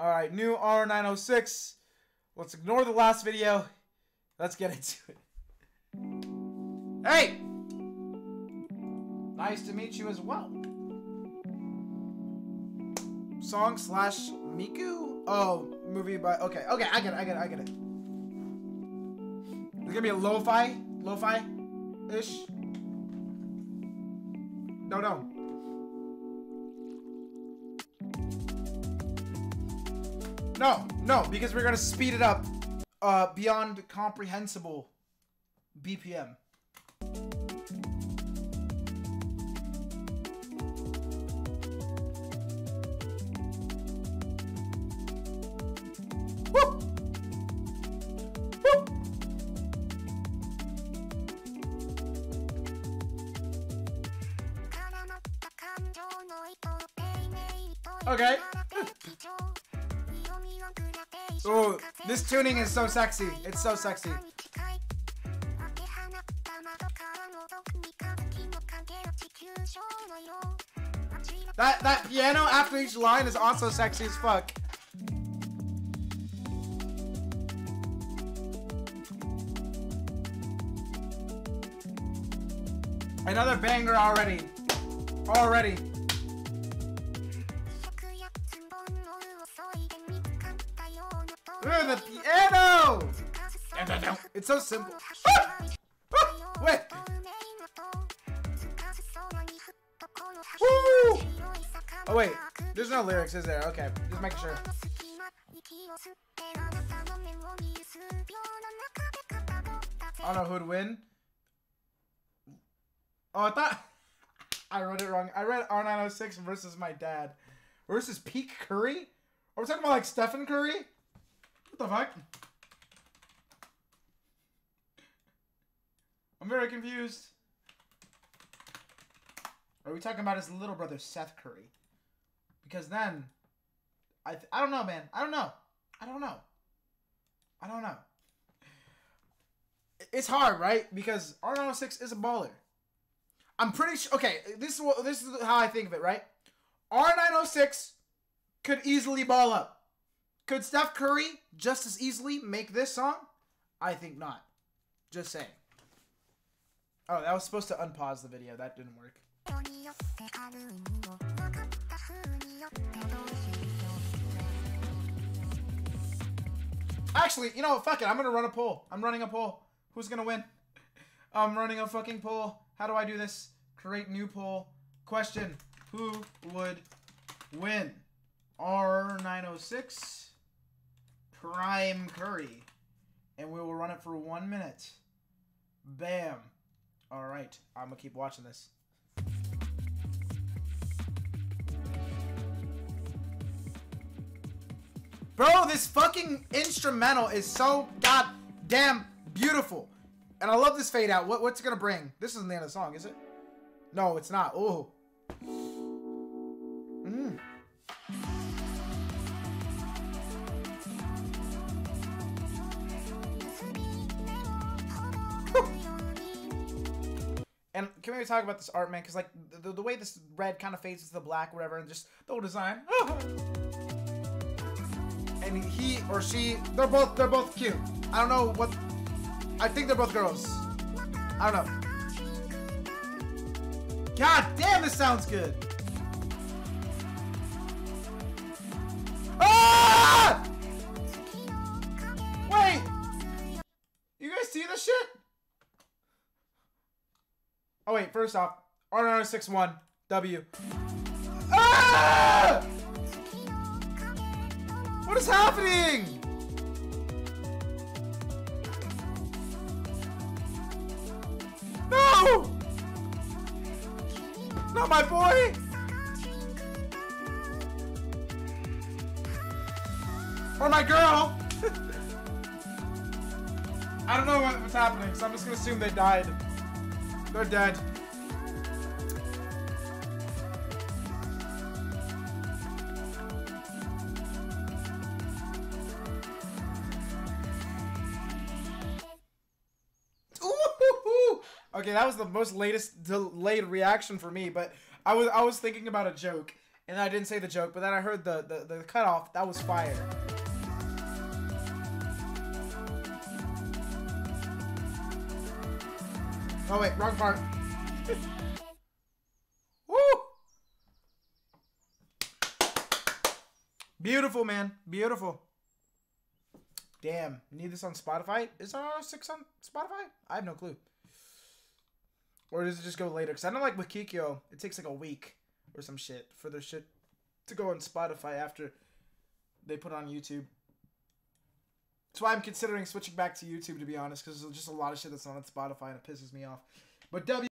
All right, new R906. Let's ignore the last video. Let's get into it. Hey! Nice to meet you as well. Song slash Miku? Oh, movie by. Okay, okay, I get it, I get it, I get it. It's gonna be a lo fi, lo fi ish. No, no. No, no, because we're gonna speed it up uh, beyond comprehensible BPM. Woo! Woo! Okay. Oh, this tuning is so sexy. It's so sexy. That that piano after each line is also sexy as fuck. Another banger already. Already. The piano! It's so simple. Ah! Ah! Wait. Woo! Oh wait, there's no lyrics, is there? Okay, just making sure. I don't know who'd win. Oh, I thought I read it wrong. I read R906 versus my dad versus Peak Curry. Are we talking about like Stephen Curry? What the fuck? I'm very confused. Are we talking about his little brother Seth Curry? Because then, I th- I don't know, man. I don't know. I don't know. I don't know. It's hard, right? Because R906 is a baller. I'm pretty sure. Okay, this is what this is how I think of it, right? R906 could easily ball up. Could Steph Curry just as easily make this song? I think not. Just saying. Oh, that was supposed to unpause the video. That didn't work. Actually, you know what? Fuck it. I'm gonna run a poll. I'm running a poll. Who's gonna win? I'm running a fucking poll. How do I do this? Create new poll. Question: Who would win? R906 Prime Curry, and we will run it for one minute. Bam. All right. I'm gonna keep watching this. Bro, this fucking instrumental is so goddamn beautiful. And I love this fade out. What, what's it gonna bring? This isn't the end of the song, is it? No, it's not. Oh. Can we talk about this art, man? Because like the, the way this red kind of fades into the black, whatever, and just the whole design. and he or she, they're both they're both cute. I don't know what. I think they're both girls. I don't know. God damn, this sounds good. Ah! Wait, you guys see this shit? Oh wait, first off, R961 W. Ah! What is happening? No! Not my boy! Or my girl! I don't know what's happening, so I'm just gonna assume they died. Dead. Ooh! Okay, that was the most latest delayed reaction for me, but I was I was thinking about a joke, and I didn't say the joke, but then I heard the the, the cutoff. That was fire. Oh wait, wrong part. Woo! Beautiful, man. Beautiful. Damn. Need this on Spotify? Is R6 on Spotify? I have no clue. Or does it just go later? Because I know, like, with Kikuo, it takes like a week or some shit for their shit to go on Spotify after they put it on YouTube. That's why I'm considering switching back to YouTube, to be honest, because there's just a lot of shit that's on Spotify and it pisses me off. But W.